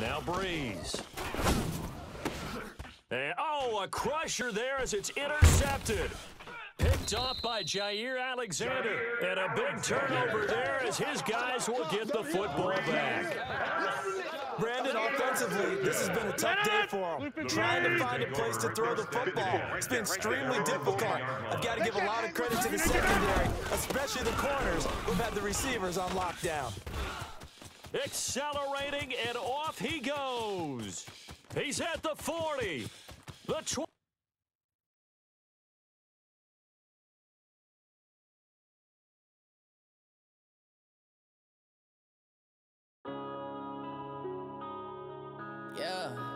Now Brees. And, oh, a crusher there as it's intercepted. Picked off by Jaire Alexander. And a big turnover there as his guys will get the football back. Brandon, offensively, this has been a tough day for him. Trying to find a place to throw the football. It's been extremely difficult. I've got to give a lot of credit to the secondary, especially the corners who've had the receivers on lockdown. Accelerating, and he goes. He's at the 40. The 20. Yeah.